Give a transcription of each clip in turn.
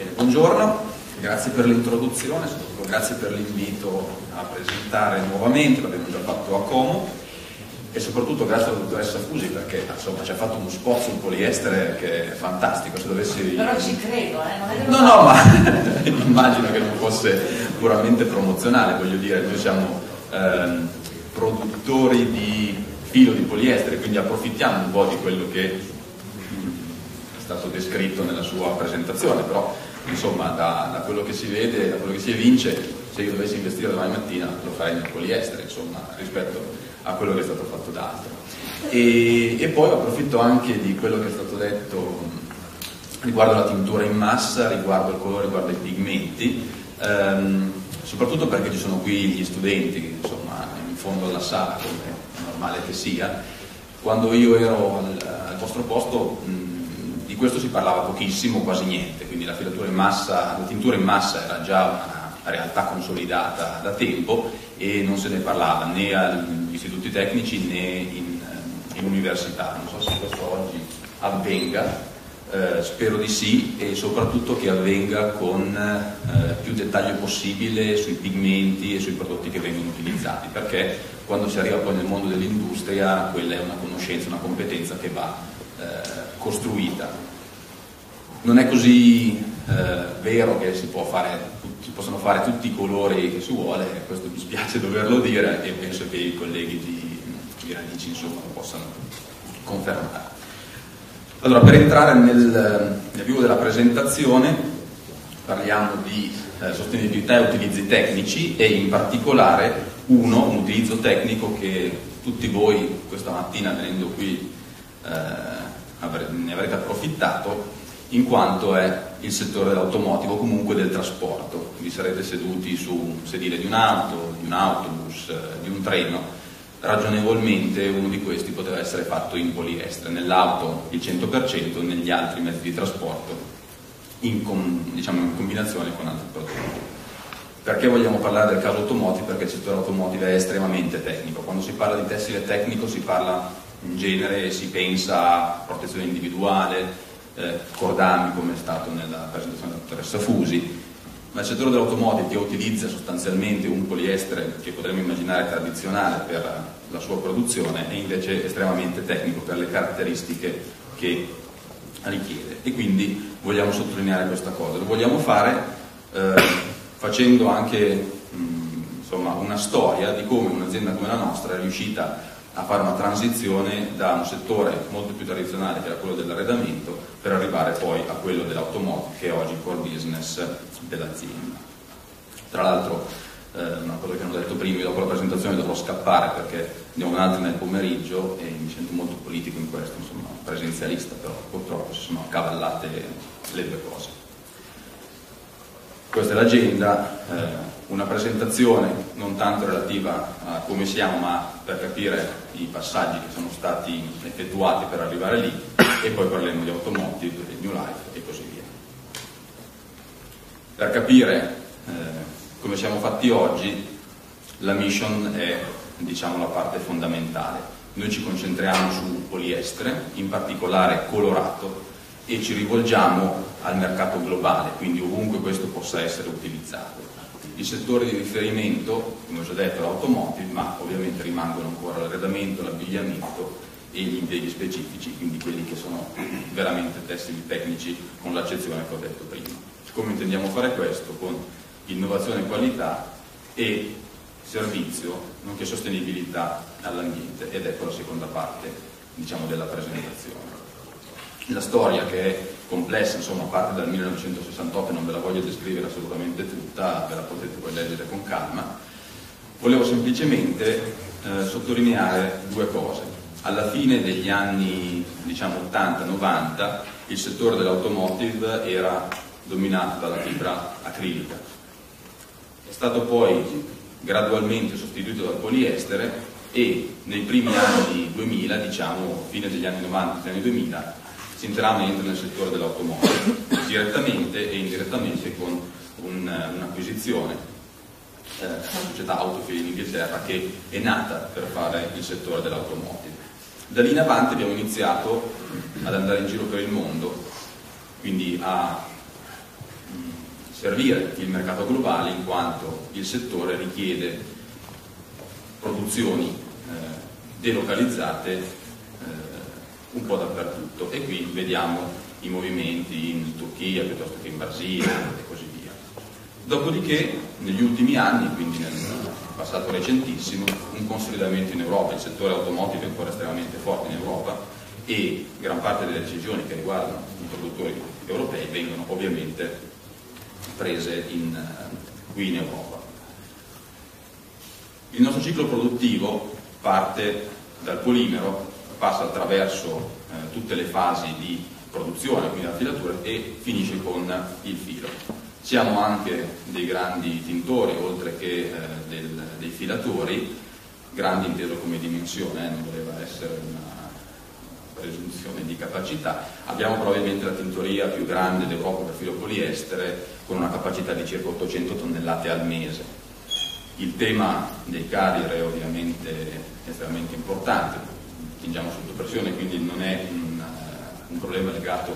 Bene, buongiorno, grazie per l'introduzione, soprattutto grazie per l'invito a presentare nuovamente, l'abbiamo già fatto a Como e soprattutto grazie alla dottoressa Fusi perché insomma ci ha fatto uno spot sul poliestere che è fantastico. Se dovessi... Però ci credo, eh? non è No, no, ma immagino che non fosse puramente promozionale, voglio dire, noi siamo ehm, produttori di filo di poliestere, quindi approfittiamo un po' di quello che è stato descritto nella sua presentazione, però insomma da, da, quello che si vede, da quello che si evince, se io dovessi investire domani mattina lo farei nel poliestere, insomma, rispetto a quello che è stato fatto da altri. E, e poi approfitto anche di quello che è stato detto riguardo la tintura in massa, riguardo il colore, riguardo i pigmenti, ehm, soprattutto perché ci sono qui gli studenti, insomma, in fondo alla sala, come è normale che sia. Quando io ero al, al vostro posto mh, questo si parlava pochissimo, quasi niente, quindi la filatura in massa, la tintura in massa era già una realtà consolidata da tempo e non se ne parlava né agli istituti tecnici né in, in università. Non so se questo oggi avvenga, eh, spero di sì e soprattutto che avvenga con eh, più dettaglio possibile sui pigmenti e sui prodotti che vengono utilizzati, perché quando si arriva poi nel mondo dell'industria quella è una conoscenza, una competenza che va eh, costruita. Non è così eh, vero che si, fare, si, possono fare tutti i colori che si vuole, questo mi spiace doverlo dire e penso che i colleghi di, di insomma, lo possano confermare. Allora, per entrare nel, nel vivo della presentazione, parliamo di eh, sostenibilità e utilizzi tecnici e in particolare uno, un utilizzo tecnico che tutti voi questa mattina venendo qui eh, ne avrete approfittato in quanto è il settore dell'automotivo, comunque del trasporto. Vi sarete seduti su un sedile di un'auto, di un autobus, eh, di un treno ragionevolmente uno di questi poteva essere fatto in poliestere, nell'auto il 100%, negli altri mezzi di trasporto in, com, diciamo, in combinazione con altri prodotti. Perché vogliamo parlare del caso automotive? Perché il settore automotive è estremamente tecnico. Quando si parla di tessile tecnico si parla in genere si pensa a protezione individuale, eh, cordami come è stato nella presentazione della dottoressa Fusi, ma il settore dell'automotive che utilizza sostanzialmente un poliestere che potremmo immaginare tradizionale per la sua produzione è invece estremamente tecnico per le caratteristiche che richiede e quindi vogliamo sottolineare questa cosa. Lo vogliamo fare eh, facendo anche mh, insomma, una storia di come un'azienda come la nostra è riuscita a fare una transizione da un settore molto più tradizionale che era quello dell'arredamento per arrivare poi a quello dell'automotive che è oggi il core business dell'azienda. Tra l'altro eh, una cosa che non ho detto prima, dopo la presentazione dovrò scappare perché ne ho un'altra nel pomeriggio e mi sento molto politico in questo, insomma presenzialista, però purtroppo si sono accavallate le due cose. Questa è l'agenda, eh, una presentazione non tanto relativa a come siamo, ma per capire i passaggi che sono stati effettuati per arrivare lì e poi parleremo di automotive, di New Life e così via. Per capire eh, come siamo fatti oggi, la mission è diciamo, la parte fondamentale. Noi ci concentriamo su poliestere, in particolare colorato, e ci rivolgiamo al mercato globale, quindi ovunque questo possa essere utilizzato. Il settore di riferimento, come ho già detto, è l'automotive, ma ovviamente rimangono ancora l'arredamento, l'abbigliamento e gli impieghi specifici, quindi quelli che sono veramente tessili tecnici con l'accezione che ho detto prima. Come intendiamo fare questo? Con innovazione e qualità e servizio, nonché sostenibilità all'ambiente ed ecco la seconda parte diciamo, della presentazione. La storia che è complessa, insomma, parte dal 1968 non ve la voglio descrivere assolutamente tutta, ve la potete poi leggere con calma. Volevo semplicemente eh, sottolineare due cose. Alla fine degli anni diciamo, 80-90 il settore dell'automotive era dominato dalla fibra acrilica. È stato poi gradualmente sostituito dal poliestere e nei primi anni 2000, diciamo fine degli anni 90 anni 2000, entrava nel settore dell'automobile, direttamente e indirettamente con un, un'acquisizione, eh, la società Autofil in Inghilterra che è nata per fare il settore dell'automobile. Da lì in avanti abbiamo iniziato ad andare in giro per il mondo, quindi a servire il mercato globale in quanto il settore richiede produzioni eh, delocalizzate un po' dappertutto e qui vediamo i movimenti in Turchia piuttosto che in Brasile e così via. Dopodiché negli ultimi anni, quindi nel passato recentissimo, un consolidamento in Europa, il settore automotive è ancora estremamente forte in Europa e gran parte delle decisioni che riguardano i produttori europei vengono ovviamente prese in, qui in Europa. Il nostro ciclo produttivo parte dal polimero, passa attraverso eh, tutte le fasi di produzione, quindi la filatura, e finisce con il filo. Siamo anche dei grandi tintori, oltre che eh, del, dei filatori, grandi inteso come dimensione, eh, non voleva essere una presunzione di capacità. Abbiamo probabilmente la tintoria più grande d'Europa per filo poliestere, con una capacità di circa 800 tonnellate al mese. Il tema dei carrier è ovviamente estremamente importante, tingiamo sotto pressione, quindi non è un, un problema legato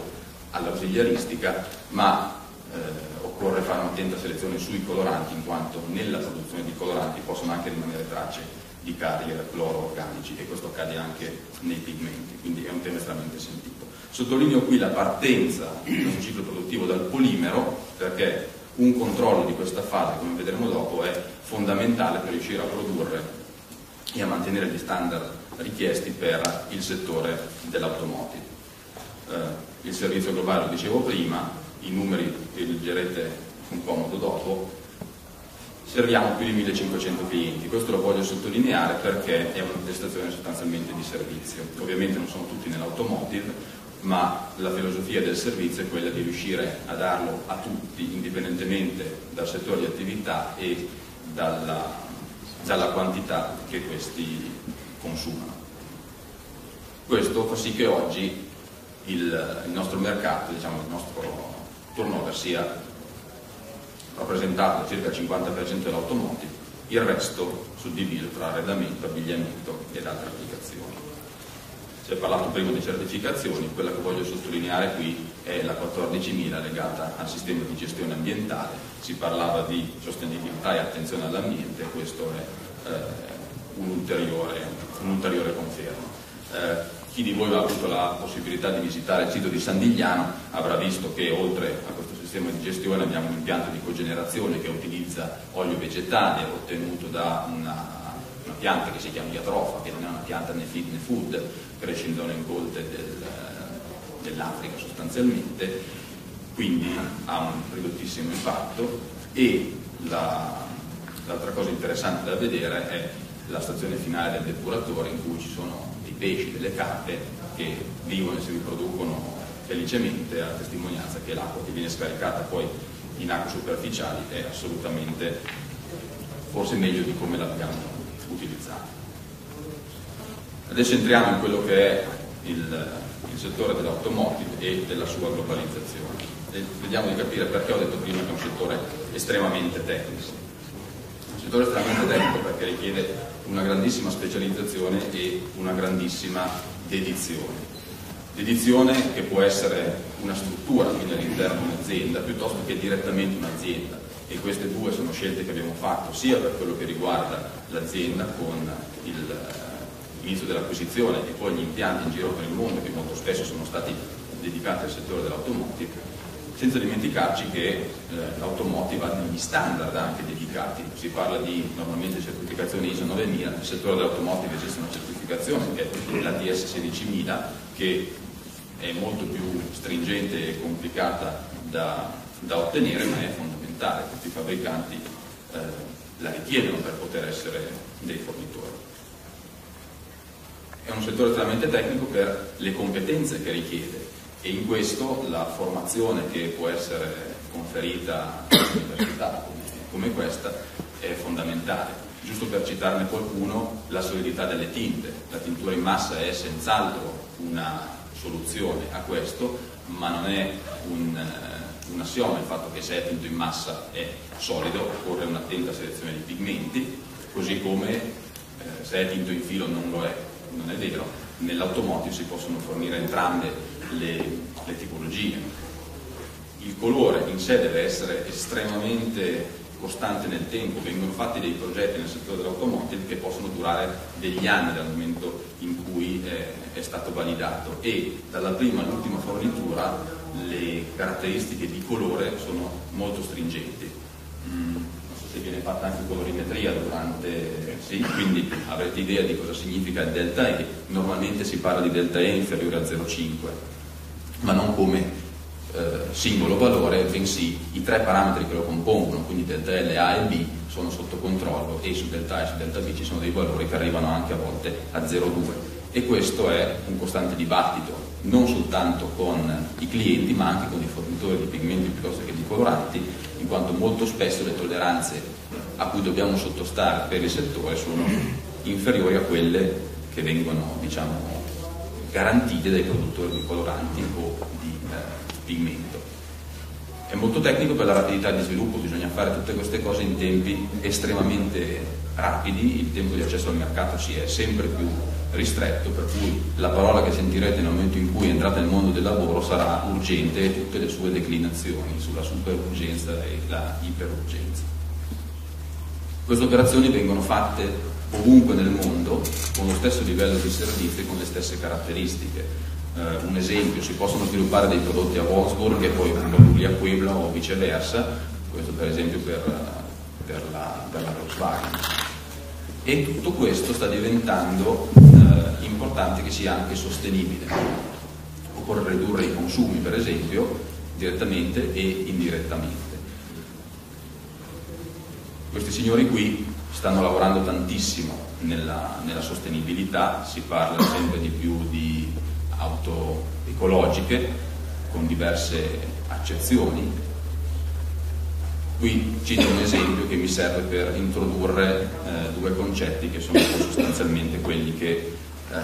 all'ausiliaristica, ma eh, occorre fare un'attenta selezione sui coloranti, in quanto nella produzione di coloranti possono anche rimanere tracce di carrier cloro-organici e questo accade anche nei pigmenti, quindi è un tema estremamente sentito. Sottolineo qui la partenza del ciclo produttivo dal polimero perché un controllo di questa fase, come vedremo dopo, è fondamentale per riuscire a produrre e a mantenere gli standard richiesti per il settore dell'automotive. Eh, il servizio globale, lo dicevo prima, i numeri li leggerete con comodo dopo, serviamo più di 1500 clienti, questo lo voglio sottolineare perché è una prestazione sostanzialmente di servizio. Ovviamente non sono tutti nell'automotive, ma la filosofia del servizio è quella di riuscire a darlo a tutti, indipendentemente dal settore di attività e dalla, dalla quantità che questi consumano. Questo fa sì che oggi il, il nostro mercato, diciamo, il nostro turnover sia rappresentato circa il 50% dell'automotive, il resto suddiviso tra arredamento, abbigliamento ed altre applicazioni. Si è parlato prima di certificazioni, quella che voglio sottolineare qui è la 14.000 legata al sistema di gestione ambientale, si parlava di sostenibilità e attenzione all'ambiente, questo è eh, un, ulteriore, un, ulteriore, conferma. Eh, chi di voi ha avuto la possibilità di visitare il sito di Sandigliano avrà visto che oltre a questo sistema di gestione abbiamo un impianto di cogenerazione che utilizza olio vegetale ottenuto da una, una pianta che si chiama iatrofa, che non è una pianta né feed né food, cresce in zone incolte del, dell'Africa sostanzialmente, quindi ha un ridottissimo impatto e la, l'altra cosa interessante da vedere è la stazione finale del depuratore in cui ci sono dei pesci, delle carpe che vivono e si riproducono felicemente a testimonianza che l'acqua che viene scaricata poi in acque superficiali è assolutamente forse meglio di come l'abbiamo utilizzata. Adesso entriamo in quello che è il, il settore dell'automotive e della sua globalizzazione. E vediamo di capire perché ho detto prima che è un settore estremamente tecnico. Settore estremamente tecnico perché richiede una grandissima specializzazione e una grandissima dedizione L'edizione che può essere una struttura, quindi all'interno di un'azienda, piuttosto che direttamente un'azienda. E queste due sono scelte che abbiamo fatto sia per quello che riguarda l'azienda con l'inizio dell'acquisizione e poi gli impianti in giro per il mondo che molto spesso sono stati dedicati al settore dell'automotive, senza dimenticarci che eh, l'automotive ha degli standard anche dedicati, si parla di normalmente certificazione ISO 9000, nel settore dell'automotive esiste una certificazione che è la TS 16000 che è molto più stringente e complicata da, da ottenere, ma è fondamentale, tutti i fabbricanti eh, la richiedono per poter essere dei fornitori. È un settore estremamente tecnico per le competenze che richiede e in questo la formazione che può essere conferita a un'università come, come questa è fondamentale. Giusto per citarne qualcuno, la solidità delle tinte. La tintura in massa è senz'altro una soluzione a questo, ma non è un, eh, un assioma il fatto che se è tinto in massa è solido, occorre un'attenta selezione di pigmenti, così come eh, se è tinto in filo non lo è, non è vero, nell'automotive si possono fornire entrambe le, le tipologie. il colore in sé deve essere estremamente costante nel tempo, vengono fatti dei progetti nel settore dell'automotive che possono durare degli anni dal momento in cui eh, è stato validato e dalla prima all'ultima fornitura le caratteristiche di colore sono molto stringenti. Mm, non so se viene fatta anche colorimetria durante, sì, quindi avrete idea di cosa significa il delta E, normalmente si parla di delta E inferiore a 0,5, ma non come eh, singolo valore, bensì i tre parametri che lo compongono, quindi delta L, A e B, sono sotto controllo e su delta A e su delta B ci sono dei valori che arrivano anche a volte a 0,2 e questo è un costante dibattito non soltanto con i clienti ma anche con i fornitori di pigmenti piuttosto che di coloranti in quanto molto spesso le tolleranze a cui dobbiamo sottostare per il settore sono inferiori a quelle che vengono diciamo, garantite dai produttori di coloranti o di eh, pigmento. È molto tecnico per la rapidità di sviluppo, bisogna fare tutte queste cose in tempi estremamente rapidi, il tempo di accesso al mercato si è sempre più ristretto, per cui la parola che sentirete nel momento in cui entrate nel mondo del lavoro sarà urgente e tutte le sue declinazioni sulla superurgenza e la iperurgenza. Queste operazioni vengono fatte ovunque nel mondo con lo stesso livello di servizio e con le stesse caratteristiche eh, un esempio, si possono sviluppare dei prodotti a Wolfsburg e poi produrli a Puebla o viceversa, questo per esempio per, per, la, per la Volkswagen. E tutto questo sta diventando eh, importante che sia anche sostenibile. Occorre ridurre i consumi, per esempio, direttamente e indirettamente. Questi signori qui stanno lavorando tantissimo nella, nella sostenibilità, si parla sempre di più di auto ecologiche con diverse accezioni. Qui cito un esempio che mi serve per introdurre eh, due concetti che sono sostanzialmente quelli che eh,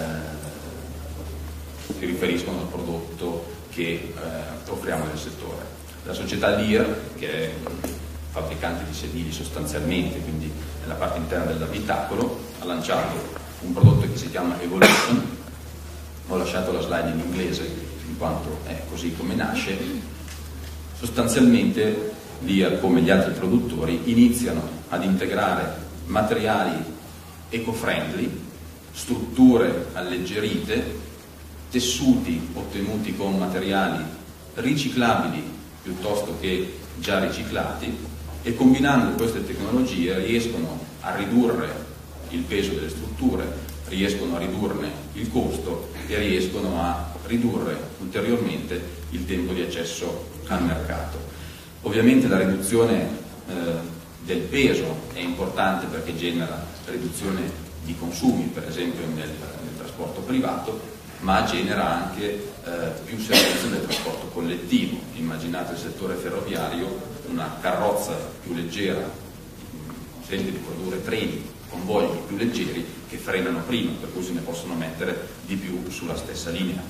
si riferiscono al prodotto che eh, offriamo nel settore. La società Lear, che è fabbricante di sedili sostanzialmente, quindi nella parte interna dell'abitacolo, ha lanciato un prodotto che si chiama Evolution, ho lasciato la slide in inglese in quanto è così come nasce, sostanzialmente Lear come gli altri produttori iniziano ad integrare materiali eco-friendly, strutture alleggerite, tessuti ottenuti con materiali riciclabili piuttosto che già riciclati e combinando queste tecnologie riescono a ridurre il peso delle strutture, riescono a ridurne il costo e riescono a ridurre ulteriormente il tempo di accesso al mercato. Ovviamente la riduzione eh, del peso è importante perché genera riduzione di consumi, per esempio nel, nel trasporto privato, ma genera anche eh, più servizio nel trasporto collettivo. Immaginate il settore ferroviario, una carrozza più leggera tende di produrre treni convogli più leggeri che frenano prima, per cui se ne possono mettere di più sulla stessa linea.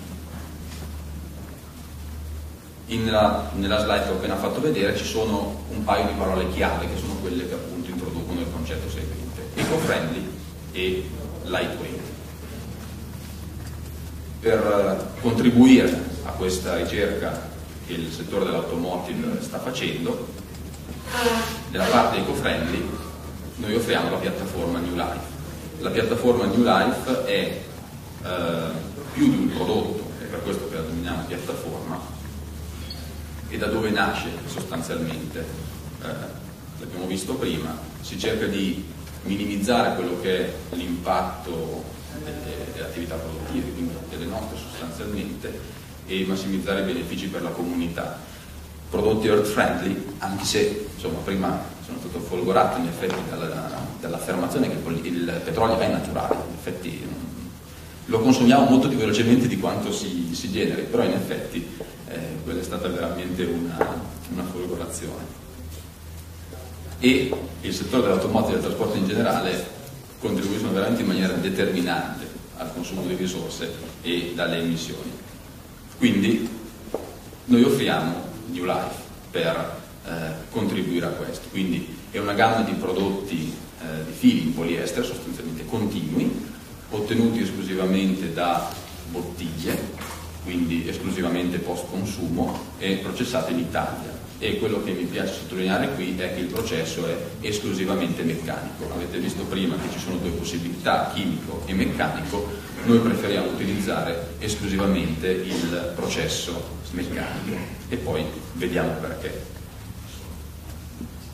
La, nella slide che ho appena fatto vedere ci sono un paio di parole chiave che sono quelle che appunto introducono il concetto seguente, eco-friendly e lightweight. Per contribuire a questa ricerca che il settore dell'automotive sta facendo, nella parte eco-friendly noi offriamo la piattaforma New Life. La piattaforma New Life è eh, più di un prodotto, è per questo che la dominiamo piattaforma, e da dove nasce sostanzialmente, eh, l'abbiamo visto prima, si cerca di minimizzare quello che è l'impatto delle, delle attività produttive, quindi delle nostre sostanzialmente, e massimizzare i benefici per la comunità. Prodotti earth friendly, anche se insomma, prima sono stato folgorato in effetti dalla, dall'affermazione che il petrolio è naturale, in effetti lo consumiamo molto più velocemente di quanto si, si generi, però in effetti eh, quella è stata veramente una, una folgorazione. E il settore dell'automotive e del trasporto in generale contribuiscono veramente in maniera determinante al consumo di risorse e dalle emissioni. Quindi noi offriamo New Life per eh, contribuire a questo. Quindi è una gamma di prodotti eh, di fili in poliestere sostanzialmente continui, ottenuti esclusivamente da bottiglie quindi esclusivamente post consumo e processate in Italia. E quello che mi piace sottolineare qui è che il processo è esclusivamente meccanico. Avete visto prima che ci sono due possibilità, chimico e meccanico, noi preferiamo utilizzare esclusivamente il processo meccanico e poi vediamo perché.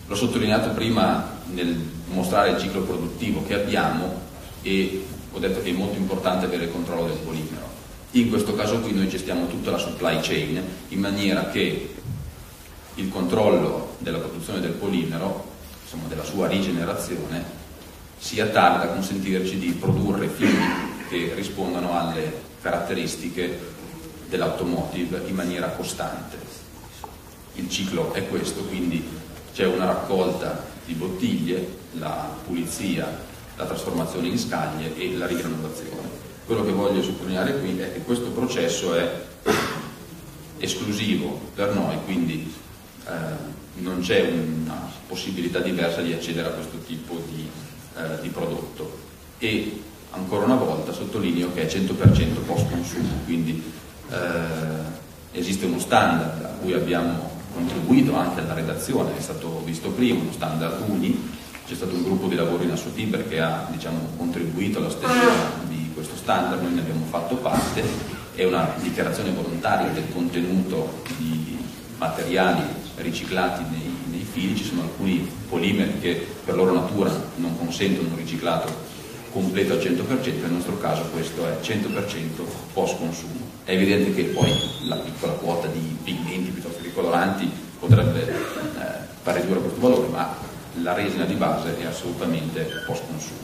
L'ho sottolineato prima nel mostrare il ciclo produttivo che abbiamo e ho detto che è molto importante avere il controllo del polimero. In questo caso qui noi gestiamo tutta la supply chain in maniera che il controllo della produzione del polimero, insomma della sua rigenerazione, sia tale da consentirci di produrre fili che rispondano alle caratteristiche dell'automotive in maniera costante. Il ciclo è questo, quindi c'è una raccolta di bottiglie, la pulizia, la trasformazione in scaglie e la rigranulazione. Quello che voglio sottolineare qui è che questo processo è esclusivo per noi, quindi eh, non c'è una possibilità diversa di accedere a questo tipo di, eh, di prodotto. E ancora una volta sottolineo che è 100% post consumo, quindi eh, esiste uno standard a cui abbiamo contribuito anche alla redazione, è stato visto prima, uno standard UNI, c'è stato un gruppo di lavoro in Assofiber che ha diciamo, contribuito alla stesura di questo standard, noi ne abbiamo fatto parte, è una dichiarazione volontaria del contenuto di materiali riciclati nei, nei fili, ci sono alcuni polimeri che per loro natura non consentono un riciclato completo al 100%, nel nostro caso questo è 100% post consumo. È evidente che poi la piccola quota di pigmenti piuttosto che coloranti potrebbe eh, far ridurre questo valore, ma la resina di base è assolutamente post consumo.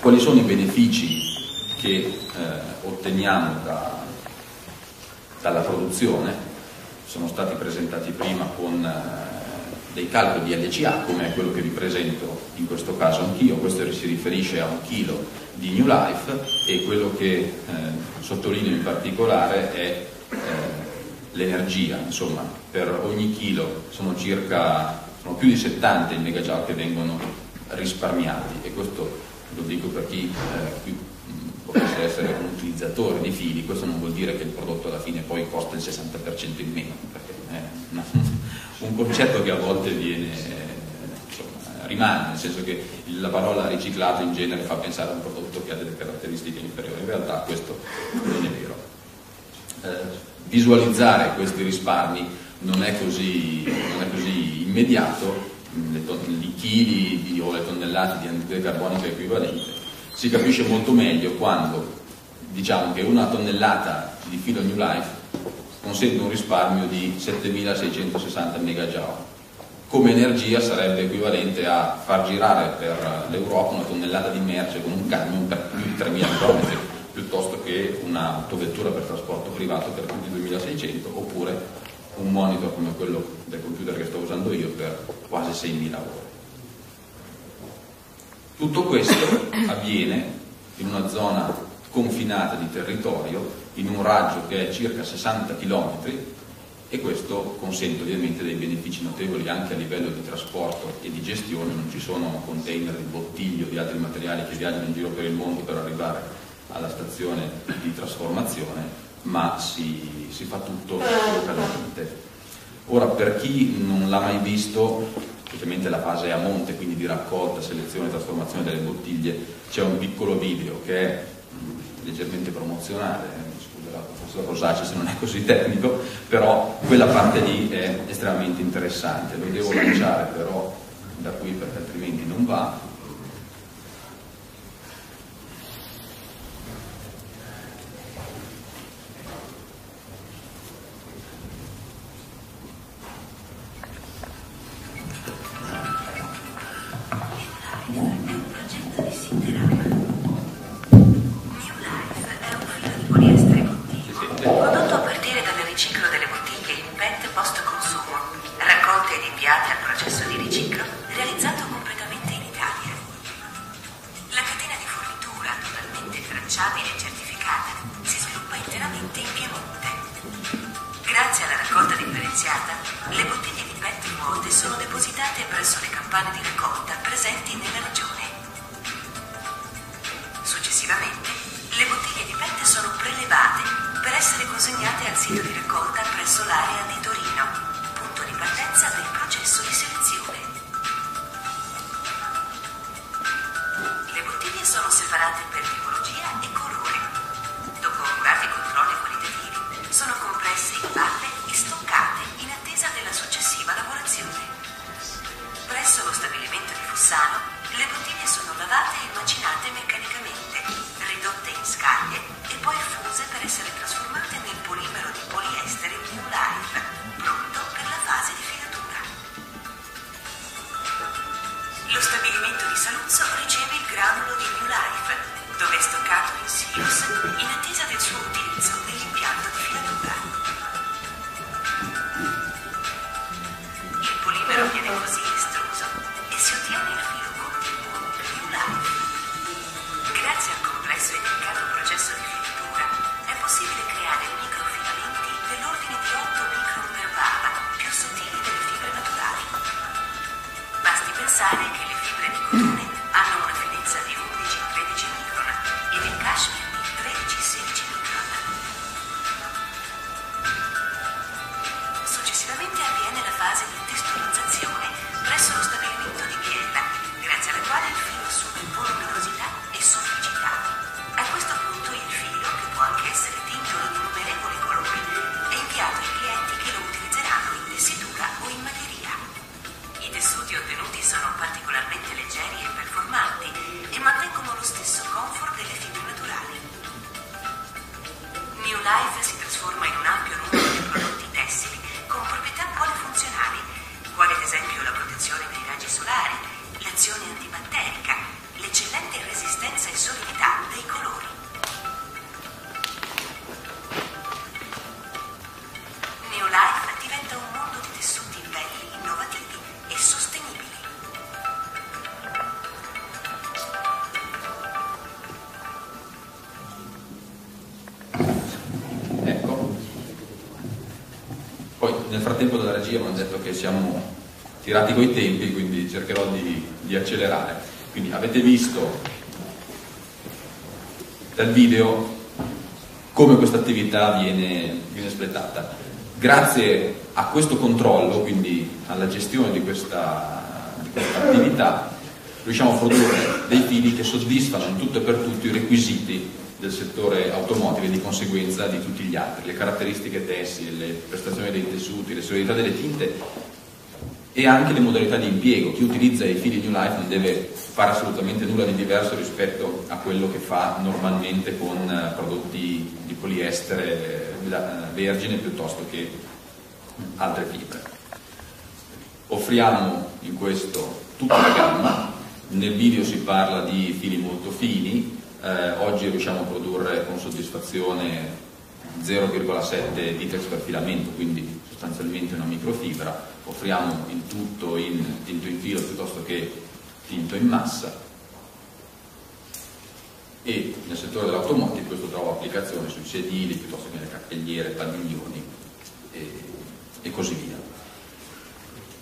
Quali sono i benefici che eh, otteniamo da, dalla produzione? Sono stati presentati prima con eh, dei calcoli di LCA, come è quello che vi presento in questo caso anch'io, questo si riferisce a un chilo di New Life e quello che eh, sottolineo in particolare è eh, l'energia, insomma per ogni chilo. Sono circa sono più di 70 i megajoule che vengono risparmiati e questo lo dico per chi eh, qui potesse essere un utilizzatore di fili, questo non vuol dire che il prodotto alla fine poi costa il 60% in meno, perché è una, un concetto che a volte viene, rimane, nel senso che la parola riciclato in genere fa pensare a un prodotto che ha delle caratteristiche inferiori, in realtà questo non è vero. Eh, visualizzare questi risparmi non è così, non è così immediato, i chili o le tonnellate di anidride carbonica equivalente, si capisce molto meglio quando diciamo che una tonnellata di filo New Life consente un risparmio di 7660 megajoule. Come energia sarebbe equivalente a far girare per l'Europa una tonnellata di merce con un camion per più di 3000 km piuttosto che un'autovettura per trasporto privato per più di 2600 oppure un monitor come quello del computer che sto usando io per quasi 6.000 ore. Tutto questo avviene in una zona confinata di territorio, in un raggio che è circa 60 km e questo consente ovviamente dei benefici notevoli anche a livello di trasporto e di gestione, non ci sono container di bottiglie o di altri materiali che viaggiano in giro per il mondo per arrivare alla stazione di trasformazione, ma si, si fa tutto localmente. Ora, per chi non l'ha mai visto, specialmente la fase a monte, quindi di raccolta, selezione e trasformazione delle bottiglie, c'è un piccolo video che è leggermente promozionale, Rosacci se non è così tecnico, però quella parte lì è estremamente interessante, lo devo lanciare però da qui perché altrimenti non va. Sono separate per tipologia e colore. Dopo accurati controlli qualitativi, sono compresse in valle e stoccate in attesa della successiva lavorazione. Presso lo stabilimento di Fossano, le bottiglie sono lavate e macinate meccanicamente, ridotte in scaglie e poi fuse per essere trasformate nel dove è stoccato in silos in attesa del suo utilizzo nell'impianto di filatura. Il polimero viene così estruso e si ottiene il filo continuo New Life. Grazie al complesso e delicato processo di filatura è possibile creare microfilamenti dell'ordine di 8 micron per palla, più sottili delle fibre naturali. Basti pensare che Life si trasforma in un ampio numero di prodotti tessili con proprietà polifunzionali, quali ad esempio la protezione dai raggi solari, l'azione antibatterica, l'eccellente resistenza e solidità dei colori. Frattempo dalla regia mi hanno detto che siamo tirati coi tempi, quindi cercherò di, di accelerare. Quindi avete visto dal video come questa attività viene, viene espletata. Grazie a questo controllo, quindi alla gestione di questa, di questa attività, riusciamo a produrre dei fili che soddisfano in tutto e per tutto i requisiti del settore automotive e di conseguenza di tutti gli altri, le caratteristiche tessili, le prestazioni dei tessuti, le solidità delle tinte e anche le modalità di impiego. Chi utilizza i fili New Life non deve fare assolutamente nulla di diverso rispetto a quello che fa normalmente con eh, prodotti di poliestere eh, vergine piuttosto che altre fibre. Offriamo in questo tutta la gamma, nel video si parla di fili molto fini, eh, oggi riusciamo a produrre con soddisfazione 0,7 ditex per filamento, quindi sostanzialmente una microfibra, offriamo il tutto in tinto in filo piuttosto che tinto in massa e nel settore dell'automotive questo trova applicazione sui sedili piuttosto che nelle cappelliere, padiglioni e, e così via.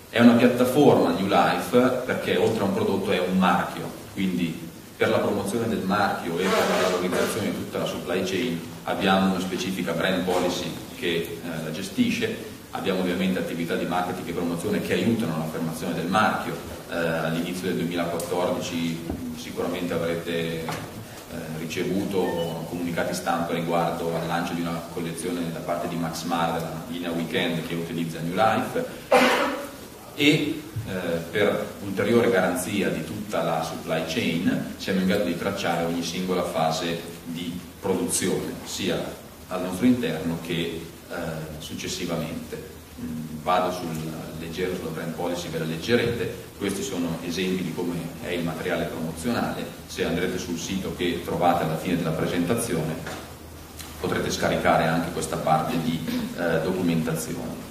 È una piattaforma New Life perché oltre a un prodotto è un marchio, quindi per la promozione del marchio e per la valorizzazione di tutta la supply chain abbiamo una specifica brand policy che eh, la gestisce, abbiamo ovviamente attività di marketing e promozione che aiutano l'affermazione del marchio. Eh, all'inizio del 2014 sicuramente avrete eh, ricevuto comunicati stampa riguardo al lancio di una collezione da parte di Max Mara della linea Weekend che utilizza New Life e per ulteriore garanzia di tutta la supply chain siamo in grado di tracciare ogni singola fase di produzione, sia al nostro interno che eh, successivamente. Mm, Vado sul leggero, sulla brand policy, ve la leggerete, questi sono esempi di come è il materiale promozionale, se andrete sul sito che trovate alla fine della presentazione potrete scaricare anche questa parte di eh, documentazione.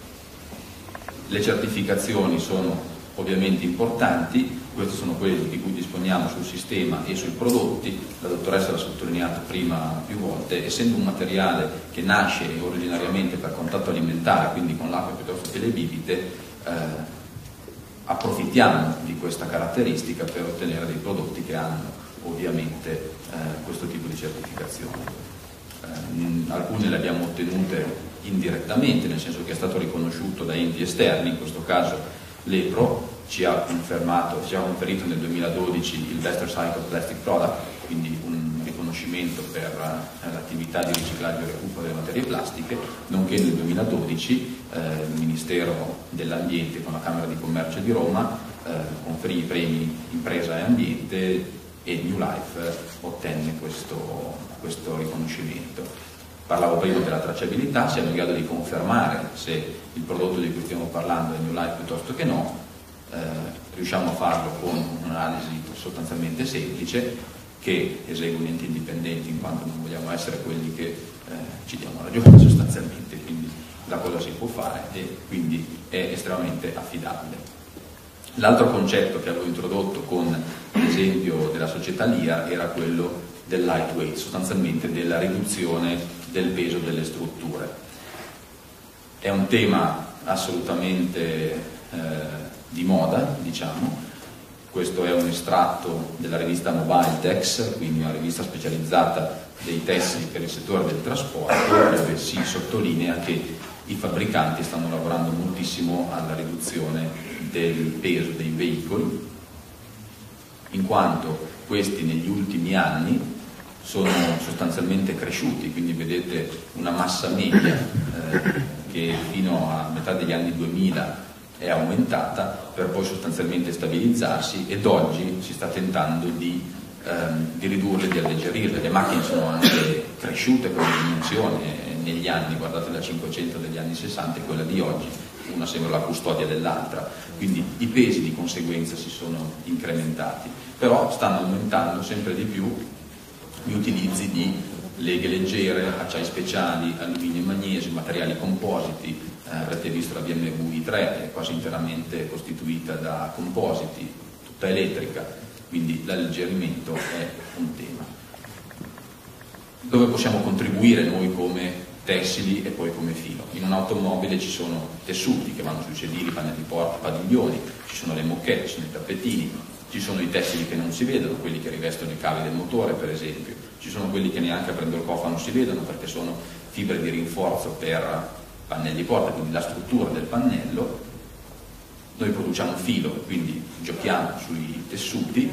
Le certificazioni sono ovviamente importanti, queste sono quelle di cui disponiamo sul sistema e sui prodotti, la dottoressa l'ha sottolineato prima più volte, essendo un materiale che nasce originariamente per contatto alimentare, quindi con l'acqua piuttosto che le bibite, eh, approfittiamo di questa caratteristica per ottenere dei prodotti che hanno ovviamente eh, questo tipo di certificazione. eh, alcune le abbiamo ottenute indirettamente, nel senso che è stato riconosciuto da enti esterni, in questo caso l'EPRO ci ha confermato, ci ha conferito nel 2012 il Best Recycled Plastic Product, quindi un riconoscimento per eh, l'attività di riciclaggio e recupero delle materie plastiche, nonché nel 2012 eh, il Ministero dell'Ambiente con la Camera di Commercio di Roma eh, conferì i premi Impresa e Ambiente e New Life ottenne questo, questo riconoscimento. Parlavo prima della tracciabilità, siamo in grado di confermare se il prodotto di cui stiamo parlando è New Life piuttosto che no, eh, riusciamo a farlo con un'analisi sostanzialmente semplice che esegue enti indipendenti in quanto non vogliamo essere quelli che eh, ci diamo ragione sostanzialmente, quindi la cosa si può fare e quindi è estremamente affidabile. L'altro concetto che avevo introdotto con l'esempio della società LIA era quello del lightweight, sostanzialmente della riduzione del peso delle strutture. È un tema assolutamente eh, di moda, diciamo. Questo è un estratto della rivista Mobile Tex, quindi una rivista specializzata dei tessili per il settore del trasporto, dove si sottolinea che i fabbricanti stanno lavorando moltissimo alla riduzione del peso dei veicoli, in quanto questi negli ultimi anni sono sostanzialmente cresciuti, quindi vedete una massa media eh, che fino a metà degli anni 2000 è aumentata per poi sostanzialmente stabilizzarsi ed oggi si sta tentando di, ehm, di ridurle, di alleggerirle. Le macchine sono anche cresciute come dimensione negli anni, guardate la 500 degli anni 60 e quella di oggi, una sembra la custodia dell'altra, quindi i pesi di conseguenza si sono incrementati, però stanno aumentando sempre di più gli utilizzi di leghe leggere, acciai speciali, alluminio e magnesio, materiali compositi, eh, avrete visto la BMW i3 è quasi interamente costituita da compositi, tutta elettrica, quindi l'alleggerimento è un tema. Dove possiamo contribuire noi come tessili e poi come filo? In un'automobile ci sono tessuti che vanno sui sedili, pannelli porta, padiglioni, ci sono le moquette, ci sono i tappetini, ci sono i tessili che non si vedono, quelli che rivestono i cavi del motore per esempio, ci sono quelli che neanche aprendo il cofano si vedono perché sono fibre di rinforzo per pannelli porta, quindi la struttura del pannello. Noi produciamo filo, quindi giochiamo sui tessuti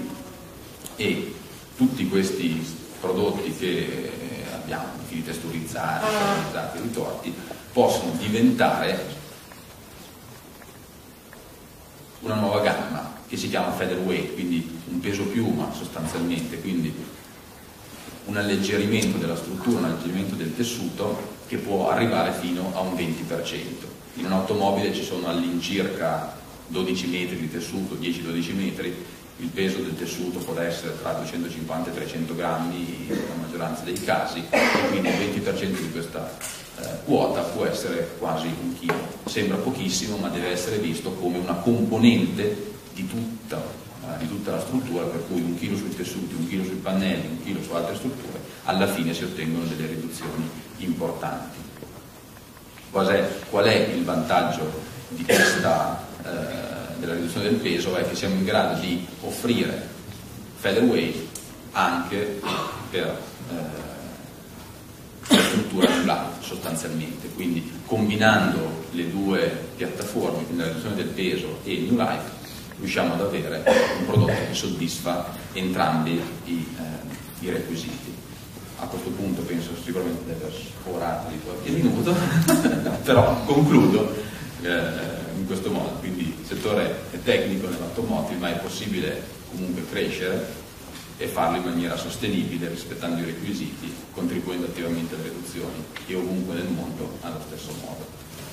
e tutti questi prodotti che abbiamo, fili testurizzati, stabilizzati, ritorti, possono diventare una nuova gamma che si chiama featherweight, quindi un peso piuma sostanzialmente, quindi un alleggerimento della struttura, un alleggerimento del tessuto che può arrivare fino a un 20%. In un'automobile ci sono all'incirca 12 metri di tessuto, 10-12 metri, il peso del tessuto può essere tra 250 e 300 grammi nella maggioranza dei casi, quindi il 20% di questa eh, quota può essere quasi un chilo. Sembra pochissimo, ma deve essere visto come una componente di tutta, di tutta la struttura, per cui un chilo sui tessuti, un chilo sui pannelli, un chilo su altre strutture, alla fine si ottengono delle riduzioni importanti. È, qual è il vantaggio questa, eh, della riduzione del peso? È che siamo in grado di offrire featherweight anche per eh, struttura anulare sostanzialmente, quindi combinando le due piattaforme, quindi la riduzione del peso e il New Life, riusciamo ad avere un prodotto che soddisfa entrambi i, eh, i requisiti. A questo punto penso sicuramente di aver sforato di qualche minuto, però concludo eh, in questo modo. Quindi il settore è tecnico nell'automotive, ma è possibile comunque crescere e farlo in maniera sostenibile rispettando i requisiti, contribuendo attivamente alle riduzioni e ovunque nel mondo allo stesso modo.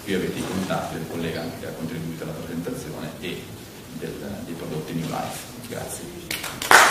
Qui avete i contatti del collega che ha contribuito alla presentazione e del, dei prodotti New Life. Grazie.